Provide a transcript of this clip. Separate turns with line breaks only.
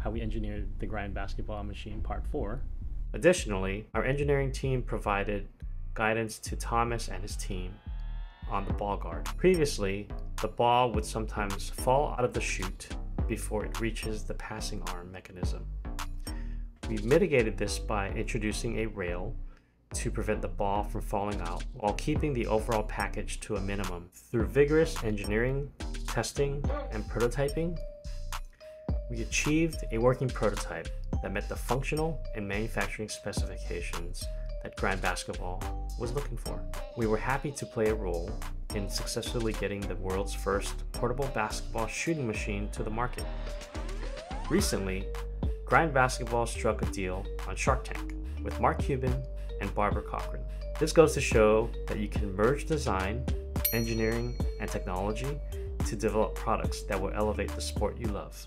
how we engineered the Grind Basketball Machine Part 4.
Additionally, our engineering team provided guidance to Thomas and his team on the ball guard. Previously, the ball would sometimes fall out of the chute before it reaches the passing arm mechanism. We mitigated this by introducing a rail to prevent the ball from falling out while keeping the overall package to a minimum. Through vigorous engineering, testing, and prototyping, we achieved a working prototype that met the functional and manufacturing specifications that Grind Basketball was looking for. We were happy to play a role in successfully getting the world's first portable basketball shooting machine to the market. Recently, Grind Basketball struck a deal on Shark Tank with Mark Cuban and Barbara Corcoran. This goes to show that you can merge design, engineering, and technology to develop products that will elevate the sport you love.